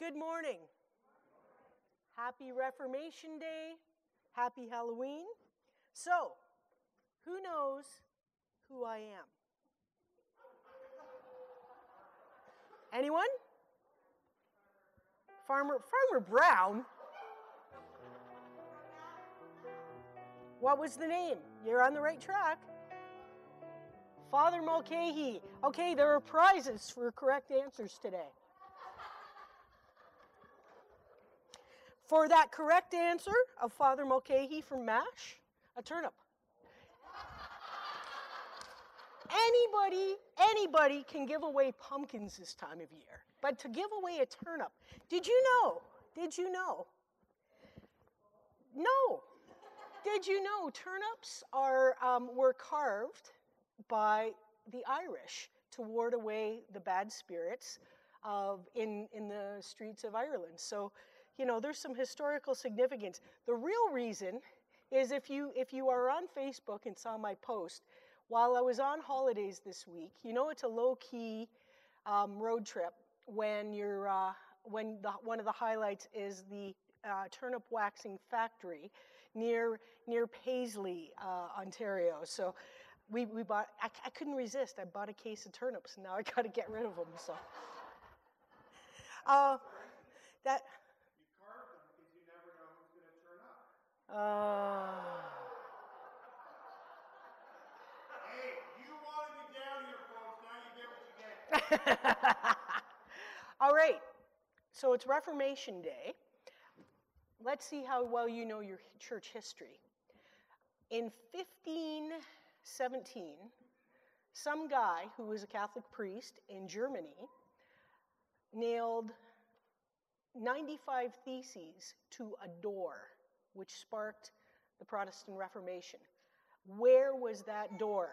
Good morning. Happy Reformation Day. Happy Halloween. So, who knows who I am? Anyone? Farmer Farmer Brown. What was the name? You're on the right track. Father Mulcahy. Okay, there are prizes for correct answers today. For that correct answer of Father Mulcahy from MASH, a turnip. Anybody, anybody can give away pumpkins this time of year, but to give away a turnip, did you know? Did you know? No. Did you know turnips are um, were carved by the Irish to ward away the bad spirits of in in the streets of Ireland? So, you know, there's some historical significance. The real reason is if you if you are on Facebook and saw my post, while I was on holidays this week, you know it's a low key um, road trip when you're uh, when the, one of the highlights is the uh, turnip waxing factory near near Paisley, uh, Ontario. So we, we bought. I, I, couldn't resist. I bought a case of turnips, and now I got to get rid of them. So uh, that. You carve them because you never know who's going to turn up. Hey, ah. you wanted me down here, folks. Now you get what you get. All right, so it's Reformation Day. Let's see how well you know your church history. In 1517, some guy who was a Catholic priest in Germany nailed 95 theses to a door, which sparked the Protestant Reformation. Where was that door?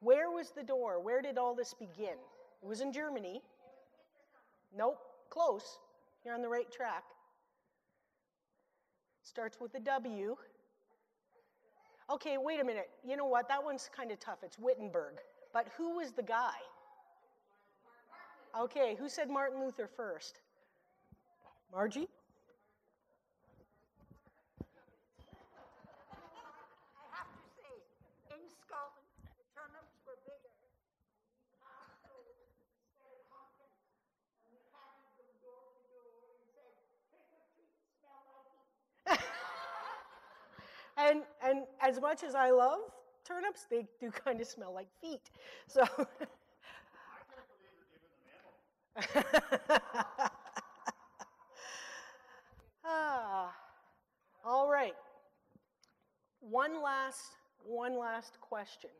Where was the door? Where did all this begin? It was in Germany. Nope, close. You're on the right track. Starts with a W. Okay, wait a minute. You know what? That one's kind of tough. It's Wittenberg. But who was the guy? Okay, who said Martin Luther first? Margie? I have to say, in Scotland, the turnips were bigger. And we passed those instead of pumpkins. And we carried them door to door and said, trick or treat, smell like feet. And and as much as I love turnips, they do kind of smell like feet. So I can't believe you're giving the memo. Ah, all right. One last one last question.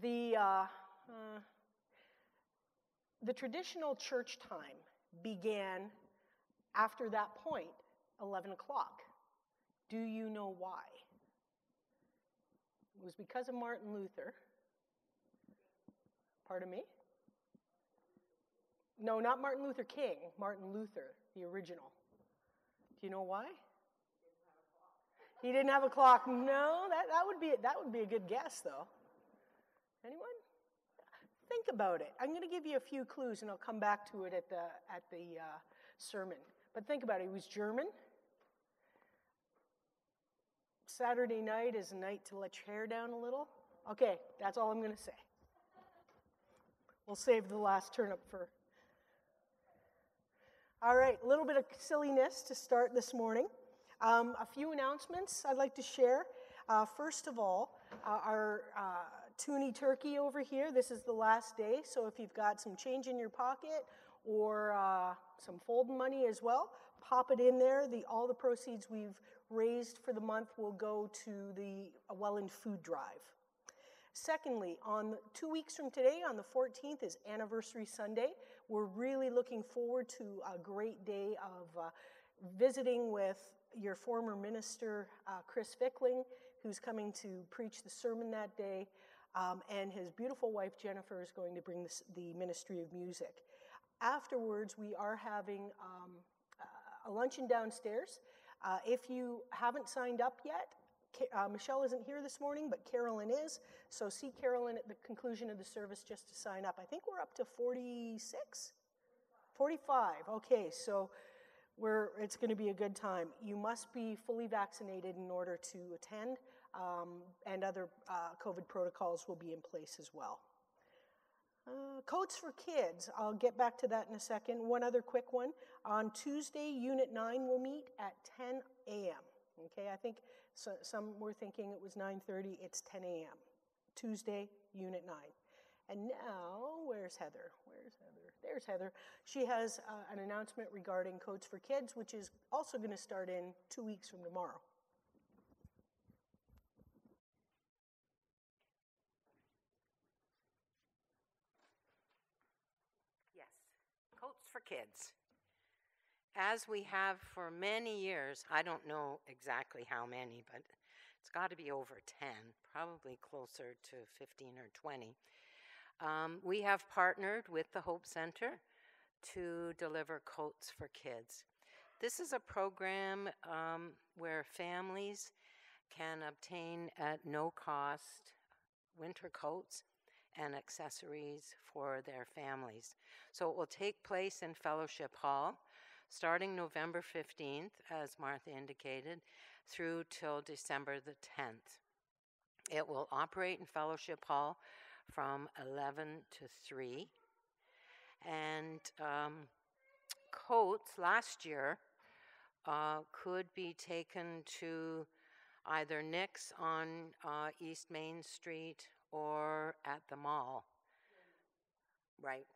The uh, uh, the traditional church time began after that point, eleven o'clock. Do you know why? It was because of Martin Luther. Pardon me? No, not Martin Luther King, Martin Luther, the original. Do you know why? He didn't have a clock. No, that, that would be that would be a good guess though. Anyone? Think about it. I'm going to give you a few clues, and I'll come back to it at the at the uh, sermon. But think about it. He was German. Saturday night is a night to let your hair down a little. Okay, that's all I'm going to say. We'll save the last turnip for. All right, a little bit of silliness to start this morning. Um, a few announcements I'd like to share. Uh, first of all, uh, our uh, Toonie turkey over here, this is the last day, so if you've got some change in your pocket or uh, some folding money as well, pop it in there. The, all the proceeds we've raised for the month will go to the Welland Food Drive. Secondly, on two weeks from today, on the 14th, is Anniversary Sunday. We're really looking forward to a great day of uh, visiting with your former minister, uh, Chris Fickling, who's coming to preach the sermon that day, um, and his beautiful wife, Jennifer, is going to bring this, the ministry of music. Afterwards, we are having um, a luncheon downstairs. Uh, if you haven't signed up yet, uh, Michelle isn't here this morning, but Carolyn is. So see Carolyn at the conclusion of the service just to sign up. I think we're up to 46? 45. Okay, so we're, it's going to be a good time. You must be fully vaccinated in order to attend, um, and other uh, COVID protocols will be in place as well. Uh, coats for kids. I'll get back to that in a second. One other quick one. On Tuesday, Unit 9 will meet at 10 a.m. Okay, I think so, some were thinking it was 9:30. It's 10 a.m. Tuesday, Unit 9. And now, where's Heather? Where's Heather? There's Heather. She has uh, an announcement regarding Coats for Kids, which is also going to start in two weeks from tomorrow. Yes, Coats for Kids. As we have for many years, I don't know exactly how many, but it's got to be over 10, probably closer to 15 or 20. Um, we have partnered with the Hope Center to deliver Coats for Kids. This is a program um, where families can obtain at no cost winter coats and accessories for their families. So it will take place in Fellowship Hall starting November 15th, as Martha indicated, through till December the 10th. It will operate in Fellowship Hall from 11 to 3. And um, coats last year uh, could be taken to either Nick's on uh, East Main Street or at the mall. Right.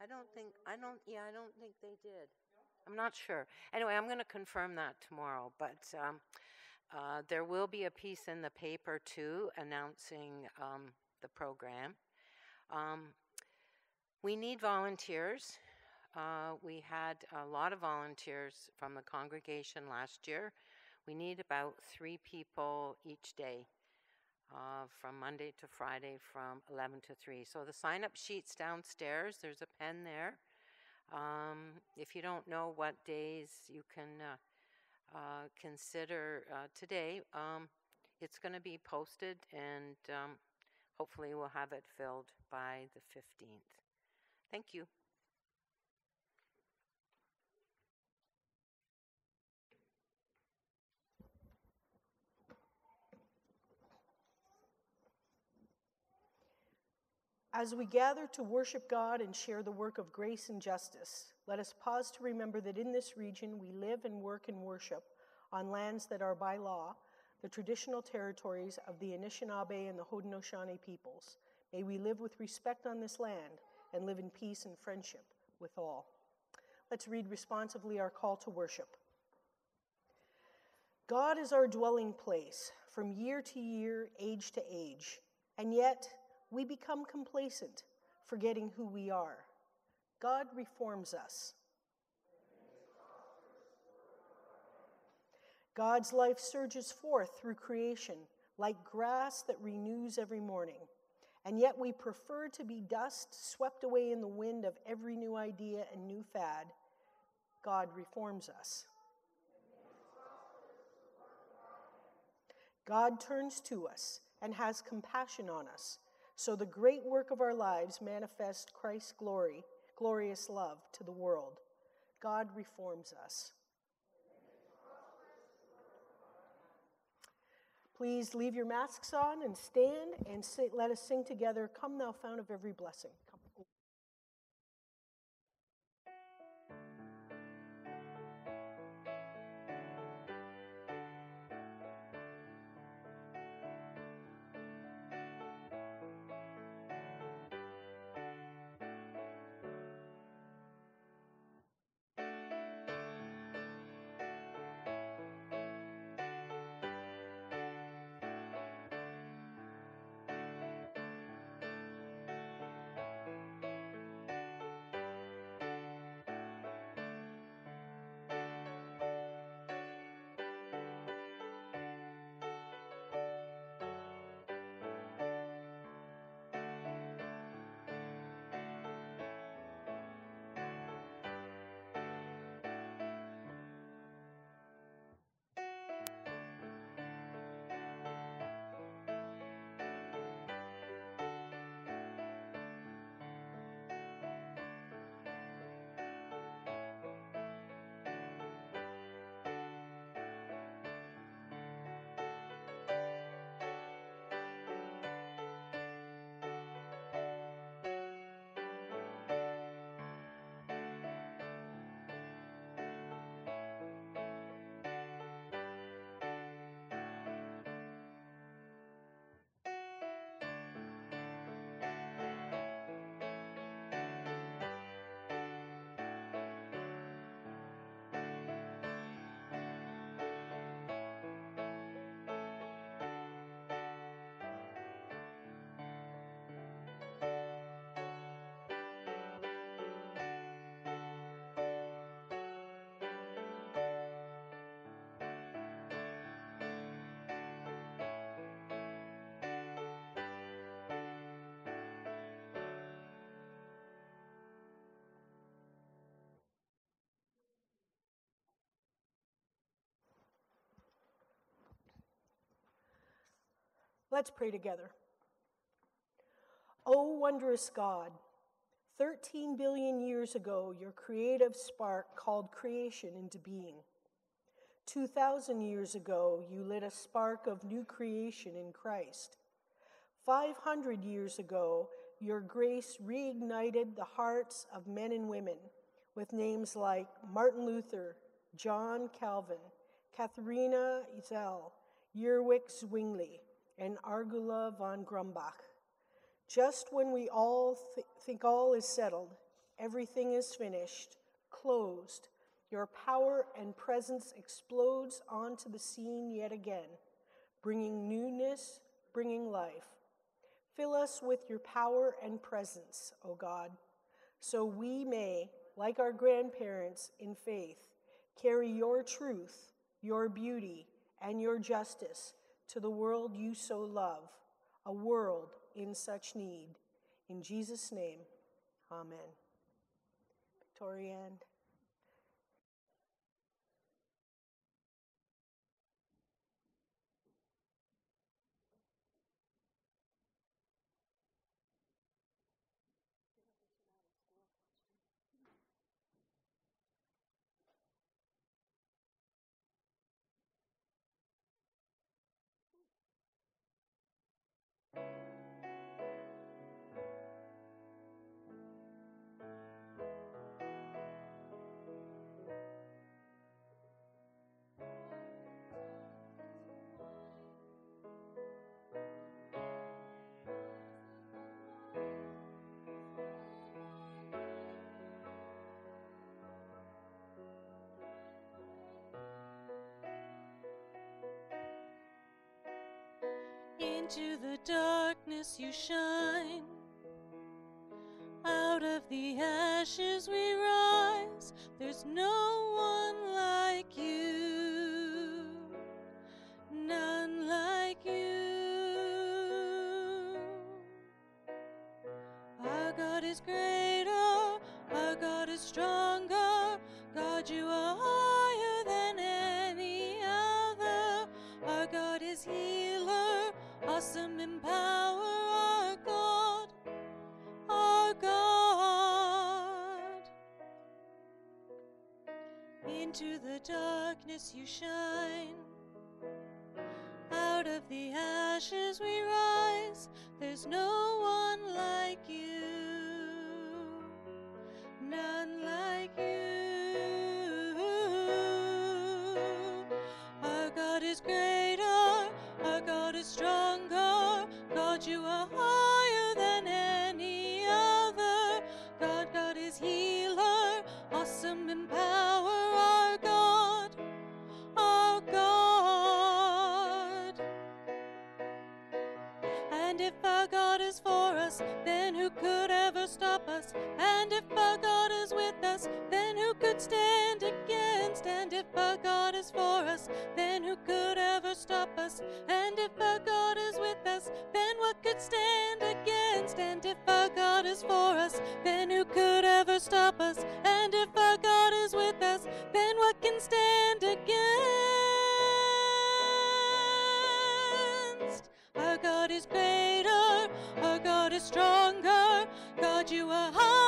I don't think, I don't, yeah, I don't think they did. I'm not sure. Anyway, I'm going to confirm that tomorrow, but um, uh, there will be a piece in the paper too announcing um, the program. Um, we need volunteers. Uh, we had a lot of volunteers from the congregation last year. We need about three people each day uh, from Monday to Friday from 11 to 3. So the sign up sheet's downstairs. There's a pen there. Um, if you don't know what days you can uh, uh, consider uh, today, um, it's going to be posted and um, hopefully we'll have it filled by the 15th. Thank you. As we gather to worship God and share the work of grace and justice, let us pause to remember that in this region we live and work and worship on lands that are by law the traditional territories of the Anishinaabe and the Haudenosaunee peoples. May we live with respect on this land and live in peace and friendship with all. Let's read responsively our call to worship. God is our dwelling place from year to year, age to age, and yet we become complacent, forgetting who we are. God reforms us. God's life surges forth through creation like grass that renews every morning. And yet we prefer to be dust swept away in the wind of every new idea and new fad. God reforms us. God turns to us and has compassion on us so the great work of our lives manifest Christ's glory, glorious love to the world. God reforms us. Please leave your masks on and stand and sit, let us sing together, Come Thou Fount of Every Blessing. Let's pray together. O wondrous God, 13 billion years ago, your creative spark called creation into being. 2,000 years ago, you lit a spark of new creation in Christ. 500 years ago, your grace reignited the hearts of men and women with names like Martin Luther, John Calvin, Katharina Isel, Yerwick Zwingli, and Argula von Grumbach. Just when we all th- think all is settled, everything is finished, closed, your power and presence explodes onto the scene yet again, bringing newness, bringing life. Fill us with your power and presence, O God, so we may, like our grandparents in faith, carry your truth, your beauty, and your justice to the world you so love, a world in such need. In Jesus' name, amen. Victoria Into the darkness you shine. Out of the ashes we rise. There's no one like you. None like you. Our God is greater. Our God is stronger. Our God, our God. Into the darkness you shine. Out of the ashes we rise. There's no one like you. None like you. Awesome in power. Our God. Our God. And if our God is for us, then who could ever stop us? And if our God is with us, then who could stand against? And if our God is for us, then who could ever stop us? And if our God is with us, then what could stand against? And if our God is for us, then who could ever stop us? And if our God is with us, then what can stand against? Our God is greater, our God is stronger. God, you are higher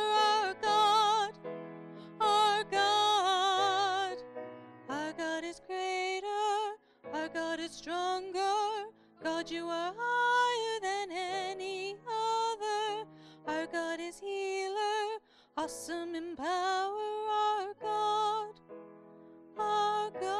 Awesome in power. Our God, our God.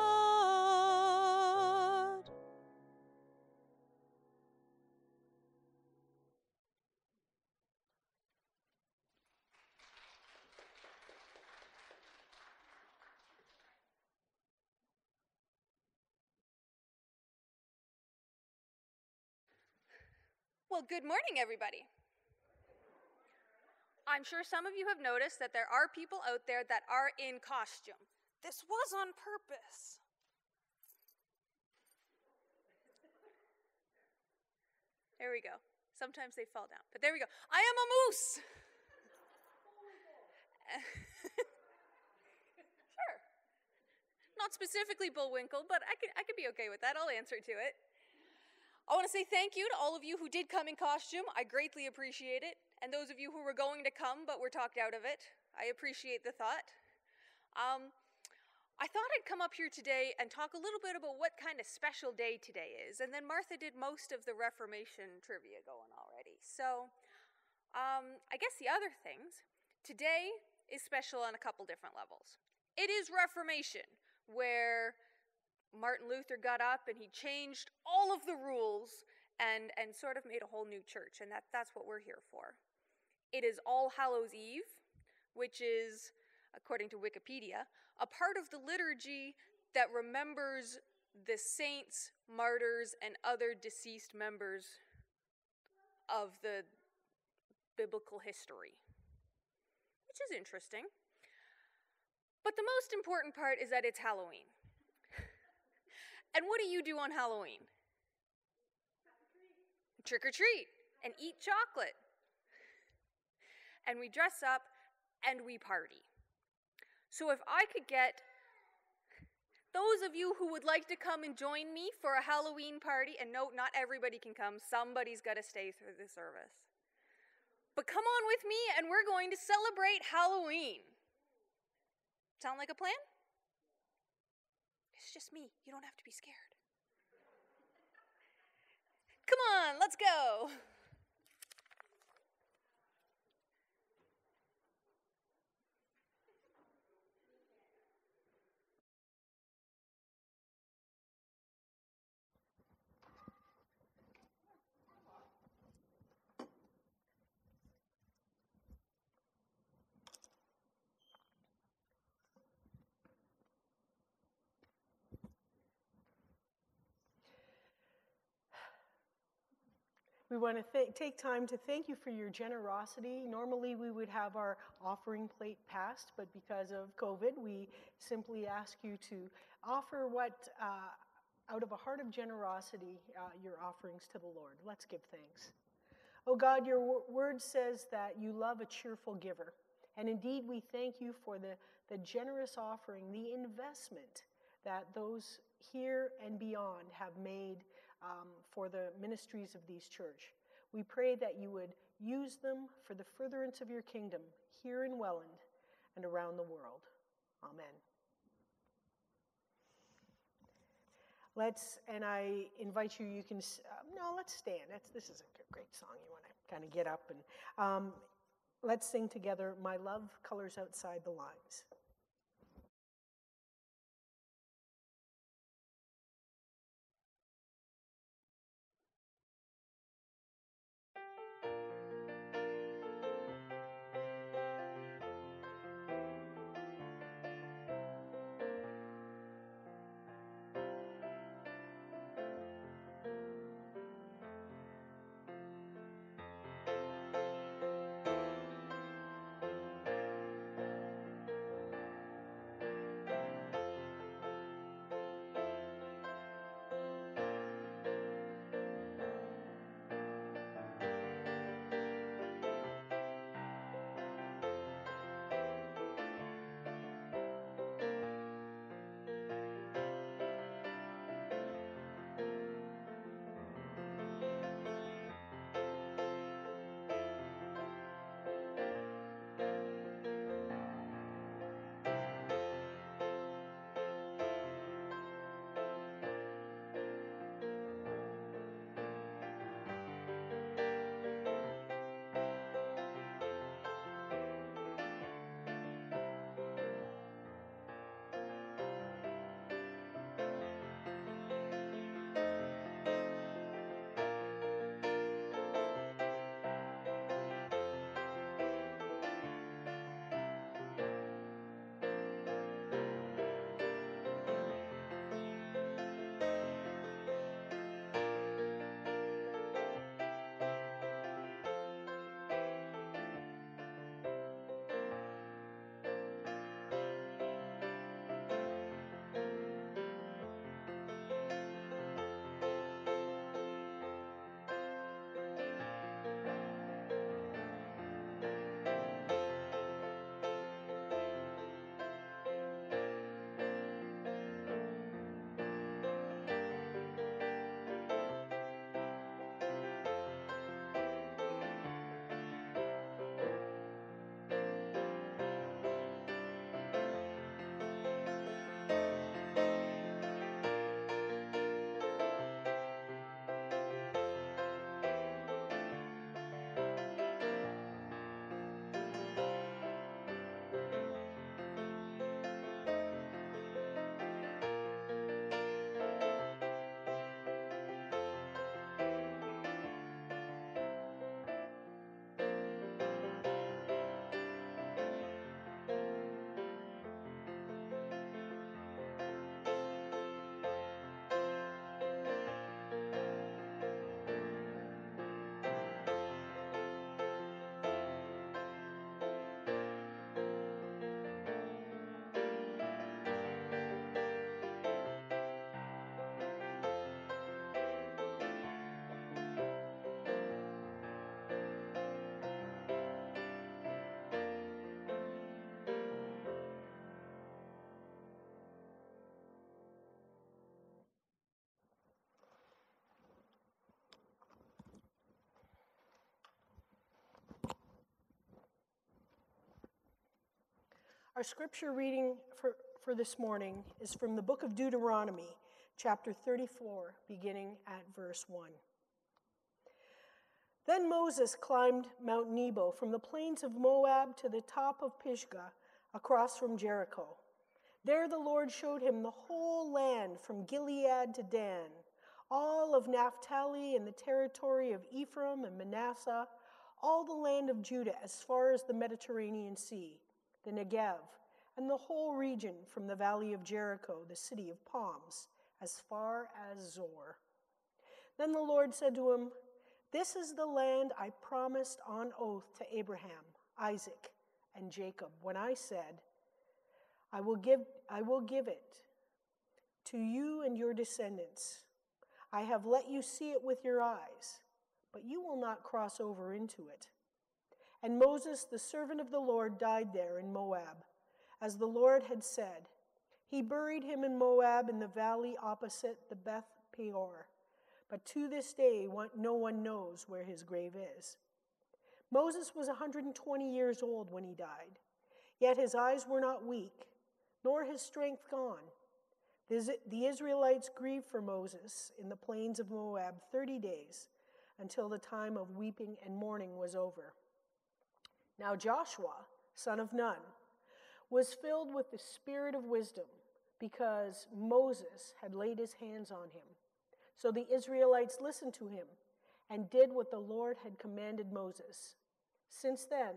Well, good morning, everybody. I'm sure some of you have noticed that there are people out there that are in costume. This was on purpose. There we go. Sometimes they fall down, but there we go. I am a moose. sure. Not specifically Bullwinkle, but I could, I could be okay with that. I'll answer to it. I want to say thank you to all of you who did come in costume. I greatly appreciate it. And those of you who were going to come but were talked out of it, I appreciate the thought. Um, I thought I'd come up here today and talk a little bit about what kind of special day today is. And then Martha did most of the Reformation trivia going already. So um, I guess the other things today is special on a couple different levels. It is Reformation, where Martin Luther got up and he changed all of the rules and, and sort of made a whole new church, and that, that's what we're here for. It is All Hallows Eve, which is, according to Wikipedia, a part of the liturgy that remembers the saints, martyrs, and other deceased members of the biblical history, which is interesting. But the most important part is that it's Halloween. and what do you do on Halloween? Trick or treat and eat chocolate. And we dress up and we party. So if I could get those of you who would like to come and join me for a Halloween party, and note, not everybody can come, somebody's got to stay through the service. But come on with me, and we're going to celebrate Halloween. Sound like a plan? It's just me. You don't have to be scared. Come on, let's go. We want to th- take time to thank you for your generosity. Normally, we would have our offering plate passed, but because of COVID, we simply ask you to offer what, uh, out of a heart of generosity, uh, your offerings to the Lord. Let's give thanks. Oh God, your w- word says that you love a cheerful giver. And indeed, we thank you for the, the generous offering, the investment that those here and beyond have made um, for the ministries of these church. We pray that you would use them for the furtherance of your kingdom here in Welland and around the world. Amen. Let's, and I invite you, you can, uh, no, let's stand. That's, this is a great song. You want to kind of get up and um, let's sing together My Love Colors Outside the Lines. Our scripture reading for, for this morning is from the book of Deuteronomy, chapter 34, beginning at verse 1. Then Moses climbed Mount Nebo from the plains of Moab to the top of Pisgah across from Jericho. There the Lord showed him the whole land from Gilead to Dan, all of Naphtali and the territory of Ephraim and Manasseh, all the land of Judah as far as the Mediterranean Sea, the Negev, and the whole region from the valley of Jericho, the city of palms, as far as Zoar. Then the Lord said to him, This is the land I promised on oath to Abraham, Isaac, and Jacob when I said, I will give, I will give it to you and your descendants. I have let you see it with your eyes, but you will not cross over into it. And Moses, the servant of the Lord, died there in Moab, as the Lord had said. He buried him in Moab in the valley opposite the Beth Peor. But to this day, no one knows where his grave is. Moses was 120 years old when he died, yet his eyes were not weak nor his strength gone. The Israelites grieved for Moses in the plains of Moab 30 days until the time of weeping and mourning was over. Now Joshua, son of Nun, was filled with the spirit of wisdom because Moses had laid his hands on him. So the Israelites listened to him and did what the Lord had commanded Moses. Since then,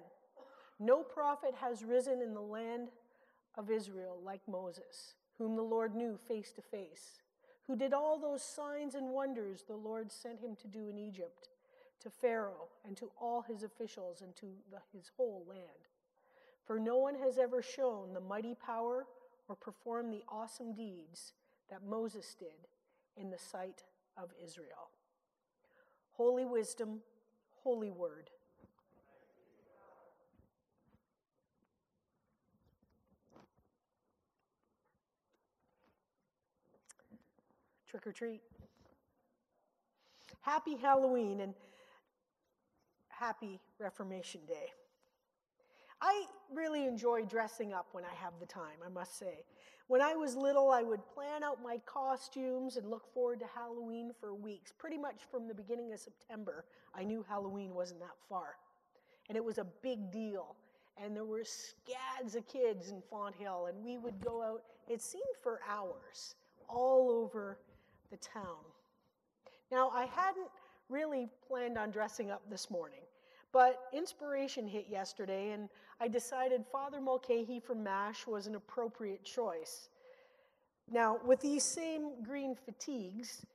no prophet has risen in the land of Israel like Moses, whom the Lord knew face to face, who did all those signs and wonders the Lord sent him to do in Egypt, to Pharaoh and to all his officials and to the, his whole land. For no one has ever shown the mighty power or performed the awesome deeds that Moses did in the sight of Israel. Holy wisdom, holy word. trick or treat. Happy Halloween and happy Reformation Day. I really enjoy dressing up when I have the time, I must say. When I was little, I would plan out my costumes and look forward to Halloween for weeks. Pretty much from the beginning of September, I knew Halloween wasn't that far. And it was a big deal. And there were scads of kids in Fonthill, and we would go out, it seemed for hours, all over the town. Now, I hadn't really planned on dressing up this morning, but inspiration hit yesterday, and I decided Father Mulcahy from MASH was an appropriate choice. Now, with these same green fatigues,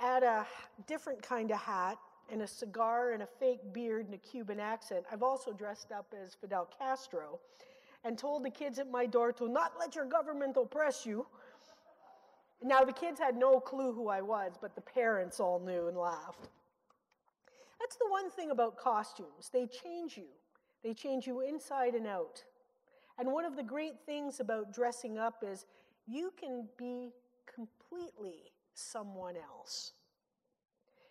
add a different kind of hat and a cigar and a fake beard and a Cuban accent, I've also dressed up as Fidel Castro and told the kids at my door to not let your government oppress you now, the kids had no clue who I was, but the parents all knew and laughed. That's the one thing about costumes they change you, they change you inside and out. And one of the great things about dressing up is you can be completely someone else.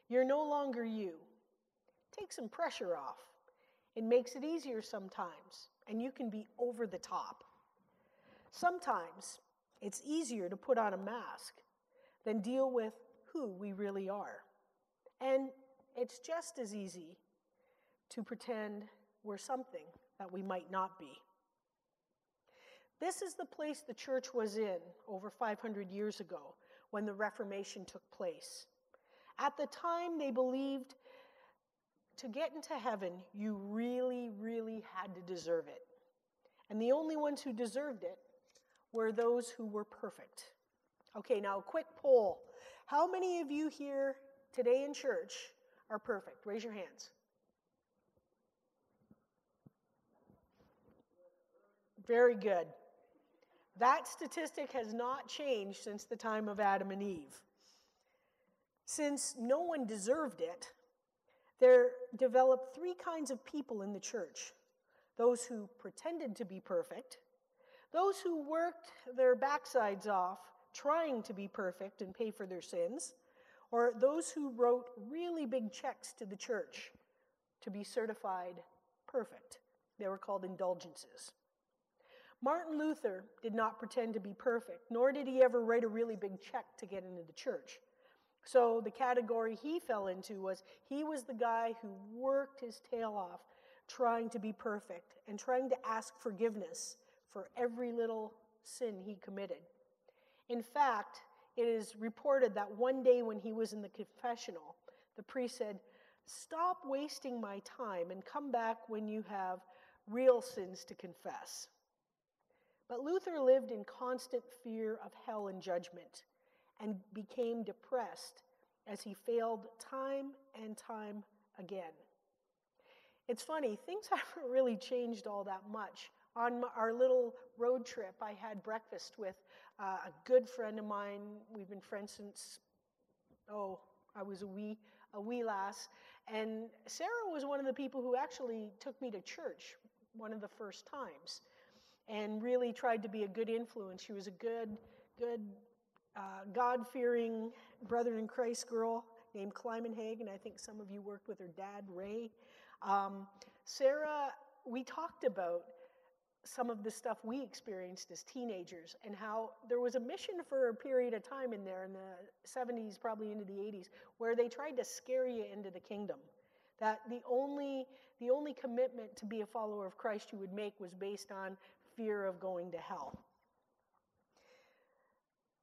You're no longer you. Take some pressure off. It makes it easier sometimes, and you can be over the top. Sometimes it's easier to put on a mask than deal with who we really are. And it's just as easy to pretend we're something that we might not be. This is the place the church was in over 500 years ago when the Reformation took place. At the time, they believed to get into heaven, you really, really had to deserve it. And the only ones who deserved it were those who were perfect. Okay, now a quick poll. How many of you here today in church are perfect? Raise your hands. Very good. That statistic has not changed since the time of Adam and Eve. Since no one deserved it, there developed three kinds of people in the church those who pretended to be perfect, those who worked their backsides off trying to be perfect and pay for their sins, or those who wrote really big checks to the church to be certified perfect. They were called indulgences. Martin Luther did not pretend to be perfect, nor did he ever write a really big check to get into the church. So the category he fell into was he was the guy who worked his tail off trying to be perfect and trying to ask forgiveness for every little sin he committed. In fact, it is reported that one day when he was in the confessional, the priest said, Stop wasting my time and come back when you have real sins to confess. But Luther lived in constant fear of hell and judgment and became depressed as he failed time and time again. It's funny, things haven't really changed all that much. On our little road trip, I had breakfast with uh, a good friend of mine. We've been friends since, oh, I was a wee, a wee lass. And Sarah was one of the people who actually took me to church one of the first times and really tried to be a good influence. She was a good, good, uh, God fearing brother in Christ girl named Hagen. I think some of you worked with her dad, Ray. Um, Sarah, we talked about some of the stuff we experienced as teenagers and how there was a mission for a period of time in there in the 70s, probably into the 80s, where they tried to scare you into the kingdom. That the only, the only commitment to be a follower of Christ you would make was based on fear of going to hell.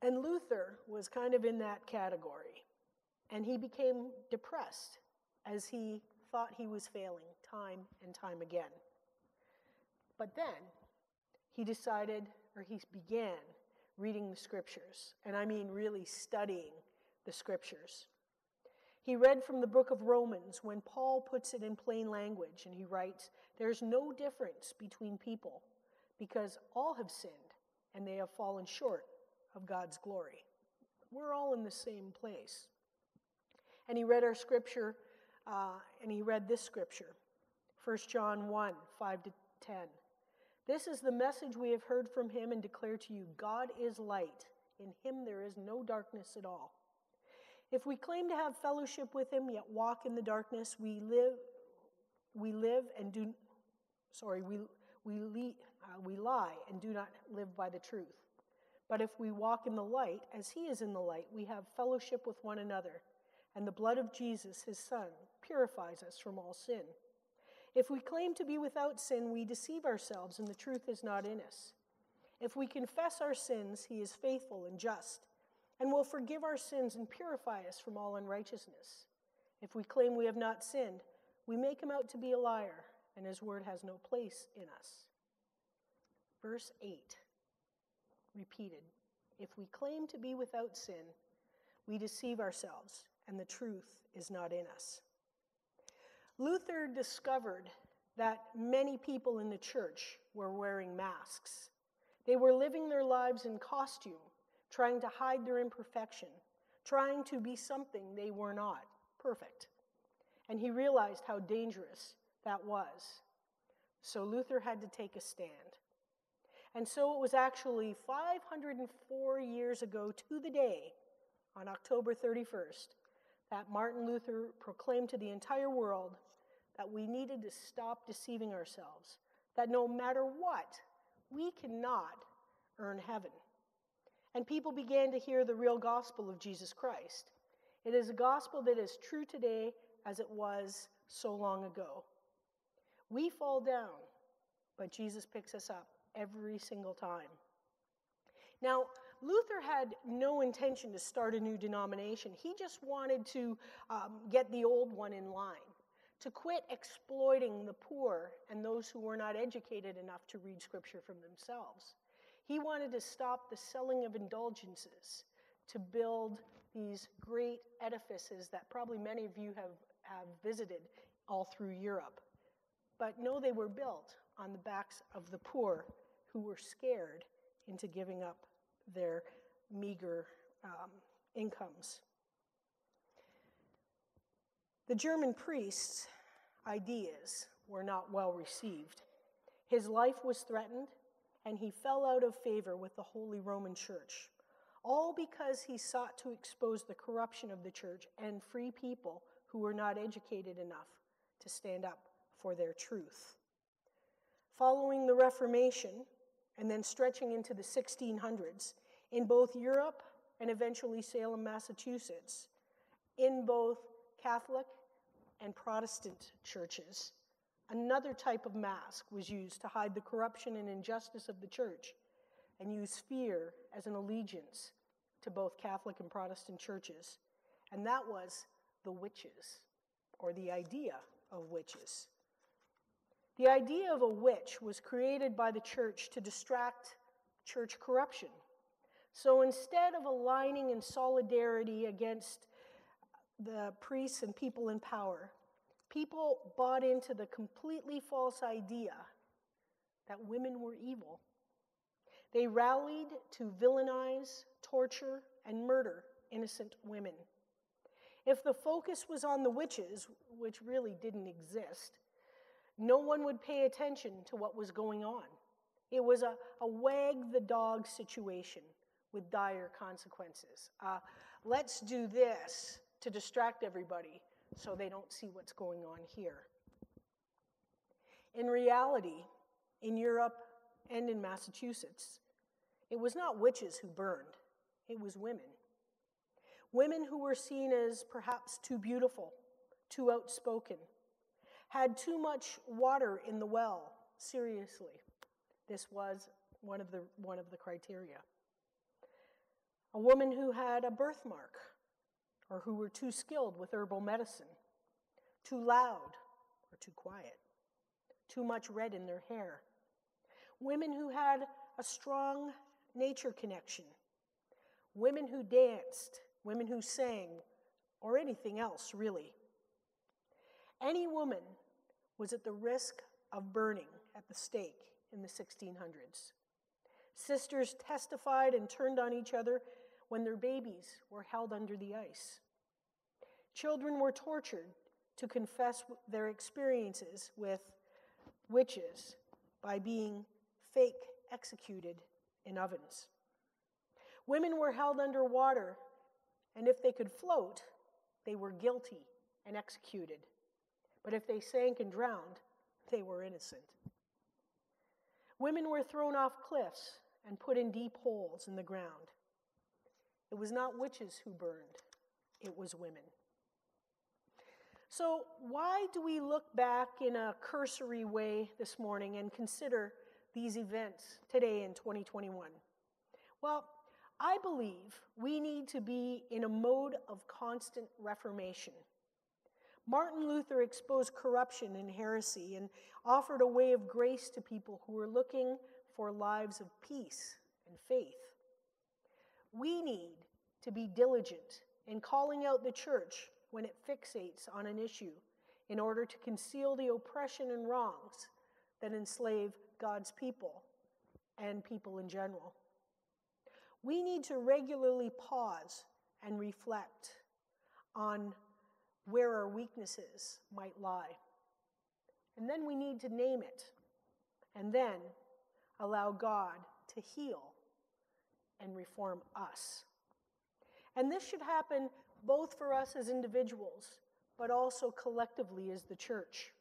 And Luther was kind of in that category. And he became depressed as he thought he was failing time and time again. But then he decided, or he began reading the scriptures, and I mean really studying the scriptures. He read from the book of Romans when Paul puts it in plain language, and he writes, There's no difference between people because all have sinned and they have fallen short of God's glory. We're all in the same place. And he read our scripture, uh, and he read this scripture 1 John 1 5 to 10. This is the message we have heard from him and declare to you God is light. In him there is no darkness at all. If we claim to have fellowship with him yet walk in the darkness, we live we live and do sorry, we we, le, uh, we lie and do not live by the truth. But if we walk in the light, as he is in the light, we have fellowship with one another, and the blood of Jesus, his Son, purifies us from all sin. If we claim to be without sin, we deceive ourselves, and the truth is not in us. If we confess our sins, he is faithful and just, and will forgive our sins and purify us from all unrighteousness. If we claim we have not sinned, we make him out to be a liar, and his word has no place in us. Verse 8, repeated If we claim to be without sin, we deceive ourselves, and the truth is not in us. Luther discovered that many people in the church were wearing masks. They were living their lives in costume, trying to hide their imperfection, trying to be something they were not perfect. And he realized how dangerous that was. So Luther had to take a stand. And so it was actually 504 years ago to the day, on October 31st, that Martin Luther proclaimed to the entire world that we needed to stop deceiving ourselves, that no matter what, we cannot earn heaven. And people began to hear the real gospel of Jesus Christ. It is a gospel that is true today as it was so long ago. We fall down, but Jesus picks us up every single time. Now, Luther had no intention to start a new denomination. He just wanted to um, get the old one in line, to quit exploiting the poor and those who were not educated enough to read scripture from themselves. He wanted to stop the selling of indulgences to build these great edifices that probably many of you have, have visited all through Europe but know they were built on the backs of the poor who were scared into giving up their meager um, incomes. The German priest's ideas were not well received. His life was threatened, and he fell out of favor with the Holy Roman Church, all because he sought to expose the corruption of the church and free people who were not educated enough to stand up for their truth. Following the Reformation, and then stretching into the 1600s in both Europe and eventually Salem, Massachusetts, in both Catholic and Protestant churches. Another type of mask was used to hide the corruption and injustice of the church and use fear as an allegiance to both Catholic and Protestant churches. And that was the witches, or the idea of witches. The idea of a witch was created by the church to distract church corruption. So instead of aligning in solidarity against the priests and people in power, people bought into the completely false idea that women were evil. They rallied to villainize, torture, and murder innocent women. If the focus was on the witches, which really didn't exist, no one would pay attention to what was going on. It was a, a wag the dog situation with dire consequences. Uh, let's do this to distract everybody so they don't see what's going on here. In reality, in Europe and in Massachusetts, it was not witches who burned, it was women. Women who were seen as perhaps too beautiful, too outspoken, had too much water in the well. Seriously, this was one of the, one of the criteria. A woman who had a birthmark, or who were too skilled with herbal medicine, too loud or too quiet, too much red in their hair. Women who had a strong nature connection, women who danced, women who sang, or anything else really. Any woman was at the risk of burning at the stake in the 1600s. Sisters testified and turned on each other when their babies were held under the ice. Children were tortured to confess their experiences with witches by being fake executed in ovens. Women were held under water, and if they could float, they were guilty and executed. But if they sank and drowned, they were innocent. Women were thrown off cliffs and put in deep holes in the ground. It was not witches who burned, it was women. So, why do we look back in a cursory way this morning and consider these events today in 2021? Well, I believe we need to be in a mode of constant reformation. Martin Luther exposed corruption and heresy and offered a way of grace to people who were looking for lives of peace and faith. We need to be diligent in calling out the church when it fixates on an issue in order to conceal the oppression and wrongs that enslave God's people and people in general. We need to regularly pause and reflect on where our weaknesses might lie. And then we need to name it, and then allow God to heal and reform us. And this should happen both for us as individuals, but also collectively as the church.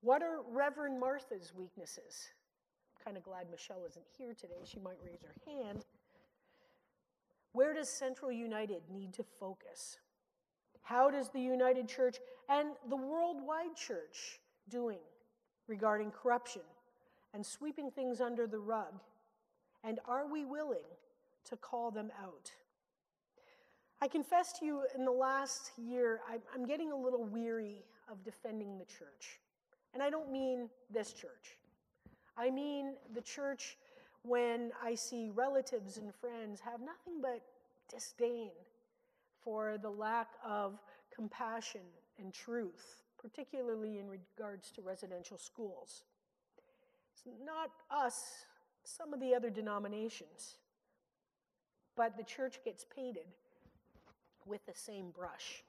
What are Reverend Martha's weaknesses? I'm kind of glad Michelle isn't here today. She might raise her hand. Where does Central United need to focus? How does the United Church and the worldwide church doing regarding corruption and sweeping things under the rug? And are we willing to call them out? I confess to you, in the last year, I'm getting a little weary of defending the church. And I don't mean this church. I mean the church when I see relatives and friends have nothing but disdain for the lack of compassion and truth, particularly in regards to residential schools. It's not us, some of the other denominations, but the church gets painted with the same brush.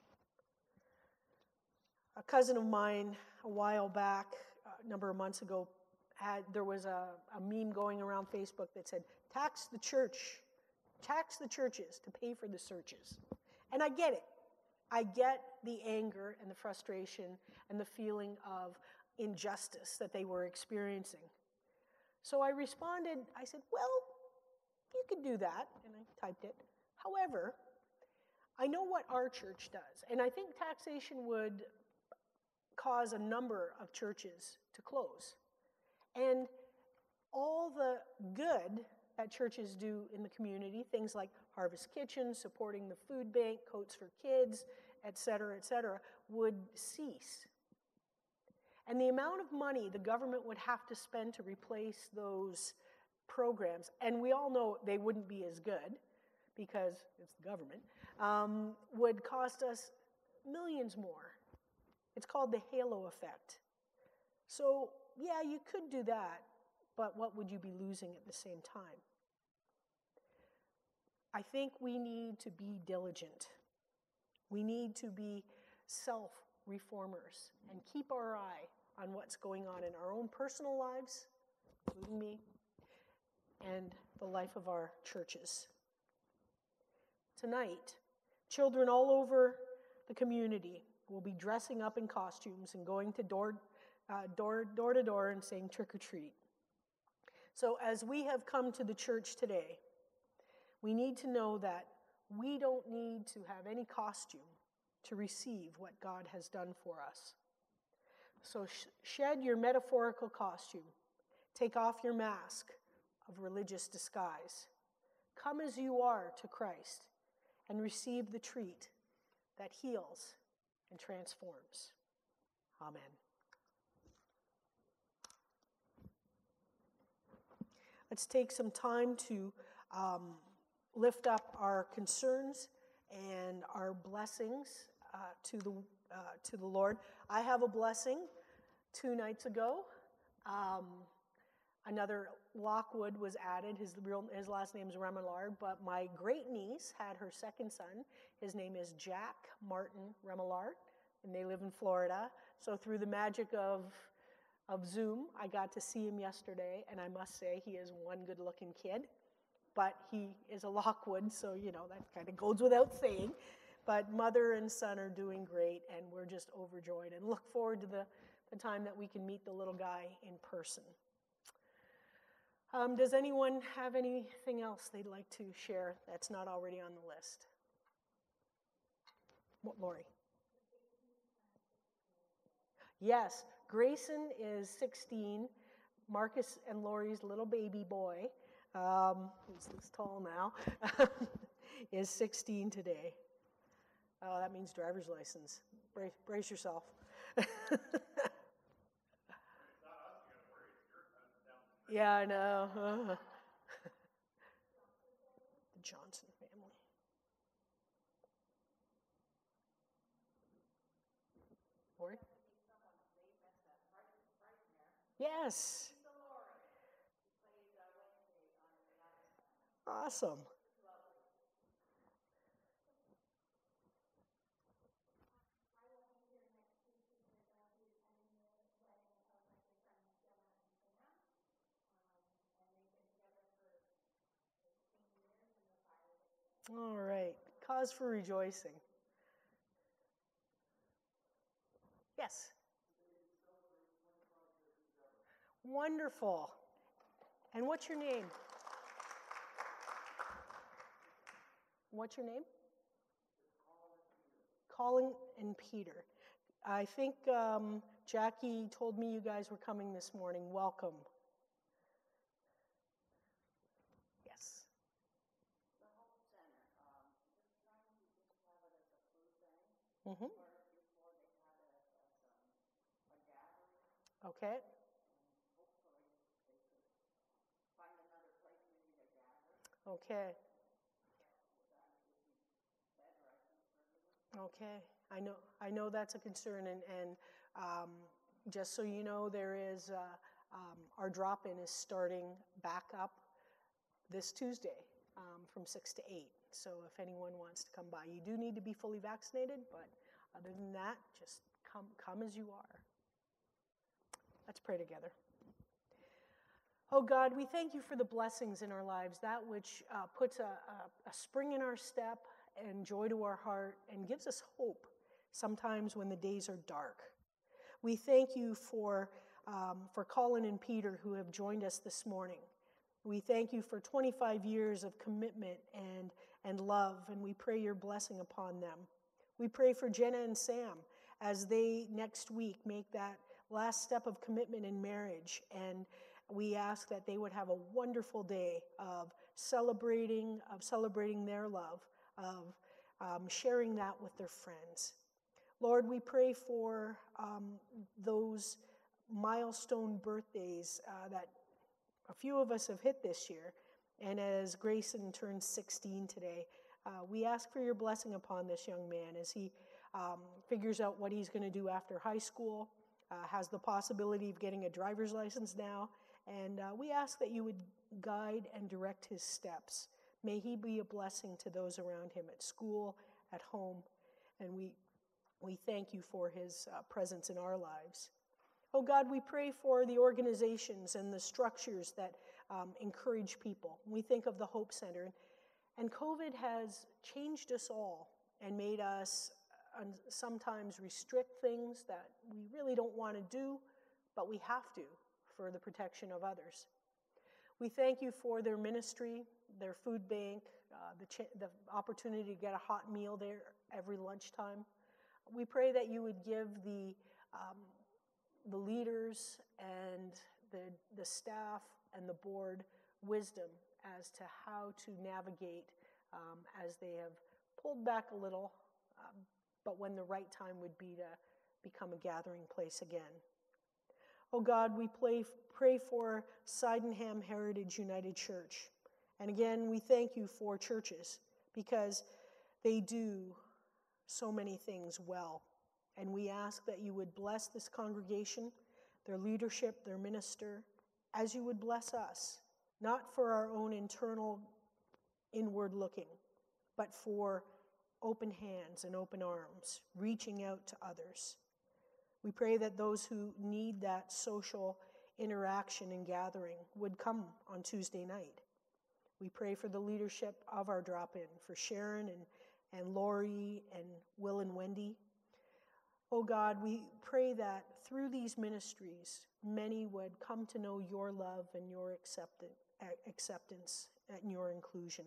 A cousin of mine, a while back, a number of months ago, had there was a, a meme going around Facebook that said, "Tax the church, tax the churches to pay for the searches." And I get it. I get the anger and the frustration and the feeling of injustice that they were experiencing. So I responded, I said, Well, you could do that. And I typed it. However, I know what our church does. And I think taxation would cause a number of churches to close. And all the good that churches do in the community, things like Harvest Kitchen, supporting the food bank, Coats for Kids, et cetera, et cetera, would cease. And the amount of money the government would have to spend to replace those programs, and we all know they wouldn't be as good because it's the government, um, would cost us millions more. It's called the halo effect. So, yeah, you could do that, but what would you be losing at the same time? I think we need to be diligent. We need to be self reformers and keep our eye on what's going on in our own personal lives, including me, and the life of our churches. Tonight, children all over the community will be dressing up in costumes and going to door, uh, door, door to door and saying trick or treat. So, as we have come to the church today, we need to know that we don't need to have any costume to receive what God has done for us. So, sh- shed your metaphorical costume, take off your mask of religious disguise. Come as you are to Christ and receive the treat that heals and transforms. Amen. Let's take some time to um, lift up our concerns and our blessings uh, to, the, uh, to the Lord. I have a blessing two nights ago. Um, another Lockwood was added. His, real, his last name is Remillard, but my great niece had her second son. His name is Jack Martin Remillard, and they live in Florida. So, through the magic of, of Zoom, I got to see him yesterday, and I must say he is one good looking kid. But he is a Lockwood, so you know that kind of goes without saying. But mother and son are doing great, and we're just overjoyed and look forward to the, the time that we can meet the little guy in person. Um, does anyone have anything else they'd like to share that's not already on the list? What, Lori? Yes, Grayson is 16. Marcus and Lori's little baby boy, um, who's this tall now, is 16 today. Oh, that means driver's license. Brace, brace yourself. yeah, I know. Uh-huh. the Johnson family. Lori? Yes. Awesome. All right. Cause for rejoicing. Yes. Wonderful. And what's your name? What's your name? Colin and Peter. I think um, Jackie told me you guys were coming this morning. Welcome. Yes. Mm-hmm. Okay. Okay. Okay. I know. I know that's a concern, and and um, just so you know, there is uh, um, our drop-in is starting back up this Tuesday um, from six to eight. So if anyone wants to come by, you do need to be fully vaccinated, but other than that, just come come as you are. Let's pray together. Oh God, we thank you for the blessings in our lives, that which uh, puts a, a, a spring in our step and joy to our heart and gives us hope sometimes when the days are dark. We thank you for um, for Colin and Peter who have joined us this morning. We thank you for 25 years of commitment and, and love, and we pray your blessing upon them. We pray for Jenna and Sam as they next week make that last step of commitment in marriage. And we ask that they would have a wonderful day of celebrating, of celebrating their love, of um, sharing that with their friends. Lord, we pray for um, those milestone birthdays uh, that a few of us have hit this year. And as Grayson turns 16 today, uh, we ask for your blessing upon this young man as he um, figures out what he's going to do after high school, uh, has the possibility of getting a driver's license now. And uh, we ask that you would guide and direct his steps. May he be a blessing to those around him at school, at home. And we, we thank you for his uh, presence in our lives. Oh God, we pray for the organizations and the structures that um, encourage people. We think of the Hope Center. And COVID has changed us all and made us uh, sometimes restrict things that we really don't want to do, but we have to for the protection of others. We thank you for their ministry, their food bank, uh, the, ch- the opportunity to get a hot meal there every lunchtime. We pray that you would give the, um, the leaders and the, the staff and the board wisdom as to how to navigate um, as they have pulled back a little, um, but when the right time would be to become a gathering place again. Oh God, we play, pray for Sydenham Heritage United Church. And again, we thank you for churches because they do so many things well. And we ask that you would bless this congregation, their leadership, their minister, as you would bless us, not for our own internal inward looking, but for open hands and open arms, reaching out to others. We pray that those who need that social interaction and gathering would come on Tuesday night. We pray for the leadership of our drop in, for Sharon and, and Lori and Will and Wendy. Oh God, we pray that through these ministries, many would come to know your love and your acceptance and your inclusion.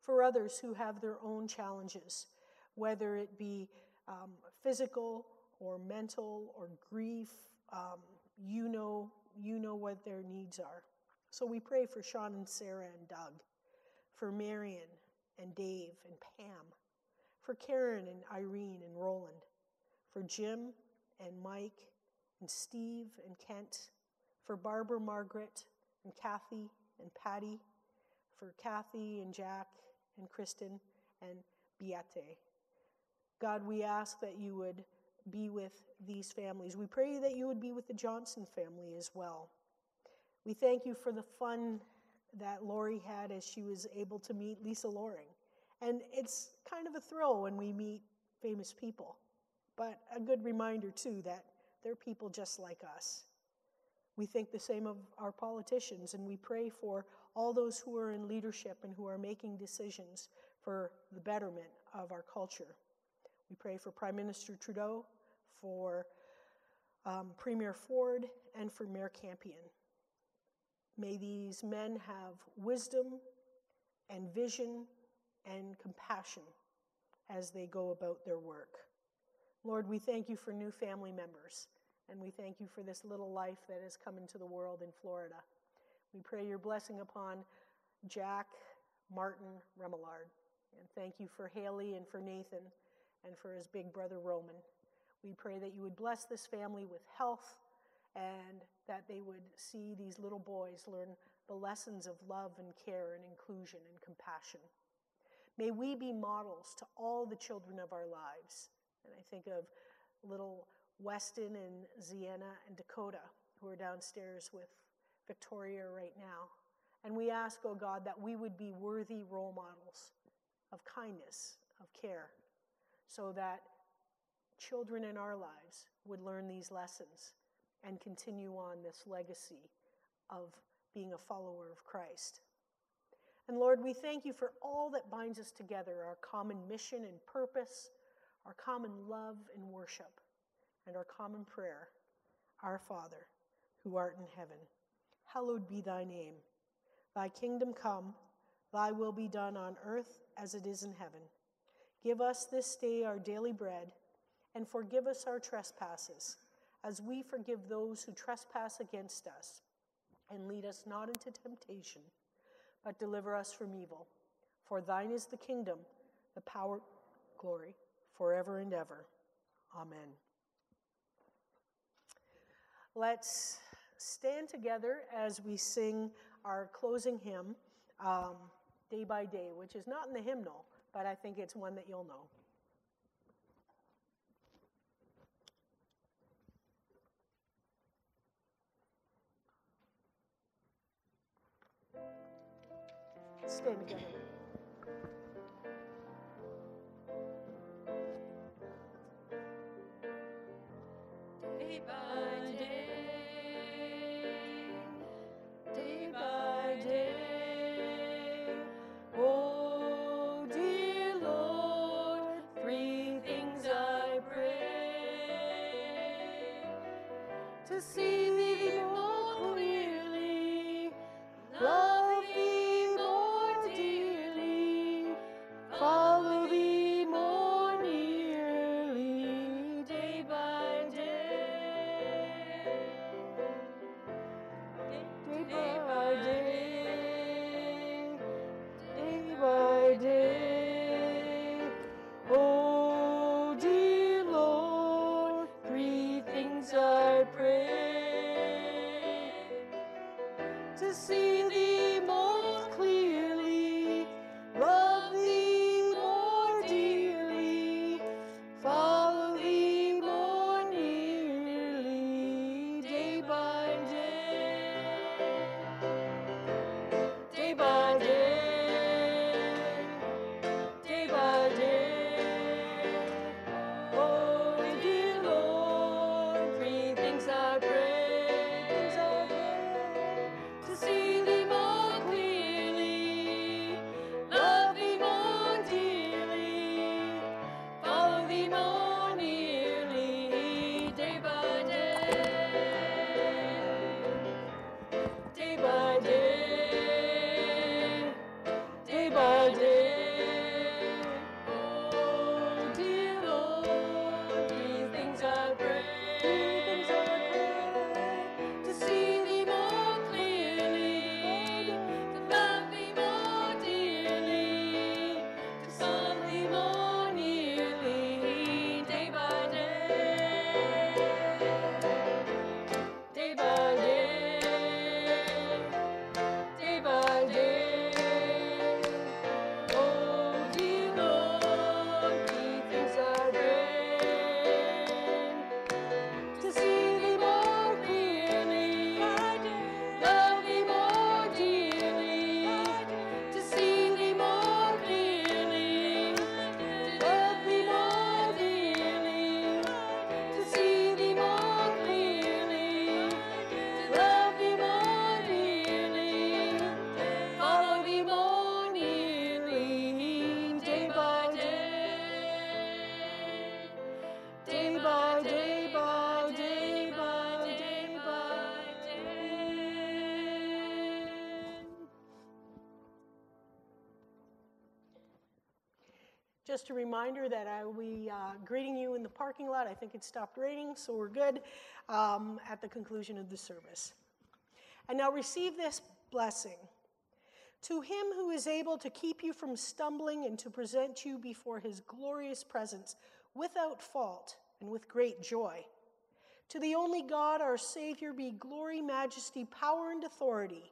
For others who have their own challenges, whether it be um, physical or mental or grief, um, you know, you know what their needs are. So we pray for Sean and Sarah and Doug, for Marion and Dave and Pam, for Karen and Irene and Roland, for Jim and Mike and Steve and Kent, for Barbara, Margaret and Kathy and Patty, for Kathy and Jack and Kristen and Beate. God, we ask that you would be with these families. We pray that you would be with the Johnson family as well. We thank you for the fun that Lori had as she was able to meet Lisa Loring. And it's kind of a thrill when we meet famous people, but a good reminder, too, that they're people just like us. We think the same of our politicians, and we pray for all those who are in leadership and who are making decisions for the betterment of our culture. We pray for Prime Minister Trudeau, for um, Premier Ford, and for Mayor Campion. May these men have wisdom and vision and compassion as they go about their work. Lord, we thank you for new family members, and we thank you for this little life that has come into the world in Florida. We pray your blessing upon Jack Martin Remillard, and thank you for Haley and for Nathan and for his big brother Roman. We pray that you would bless this family with health and that they would see these little boys learn the lessons of love and care and inclusion and compassion. May we be models to all the children of our lives. And I think of little Weston and Ziena and Dakota, who are downstairs with Victoria right now. And we ask, oh God, that we would be worthy role models of kindness, of care, so that children in our lives would learn these lessons and continue on this legacy of being a follower of Christ. And Lord, we thank you for all that binds us together our common mission and purpose, our common love and worship, and our common prayer Our Father, who art in heaven, hallowed be thy name. Thy kingdom come, thy will be done on earth as it is in heaven. Give us this day our daily bread, and forgive us our trespasses, as we forgive those who trespass against us. And lead us not into temptation, but deliver us from evil. For thine is the kingdom, the power, glory, forever and ever. Amen. Let's stand together as we sing our closing hymn, um, Day by Day, which is not in the hymnal, but I think it's one that you'll know. Stand together. See Just a reminder that I will be uh, greeting you in the parking lot. I think it stopped raining, so we're good um, at the conclusion of the service. And now receive this blessing. To him who is able to keep you from stumbling and to present you before his glorious presence without fault and with great joy. To the only God, our Savior, be glory, majesty, power, and authority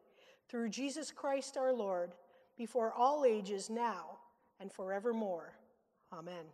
through Jesus Christ our Lord, before all ages, now and forevermore. Amen.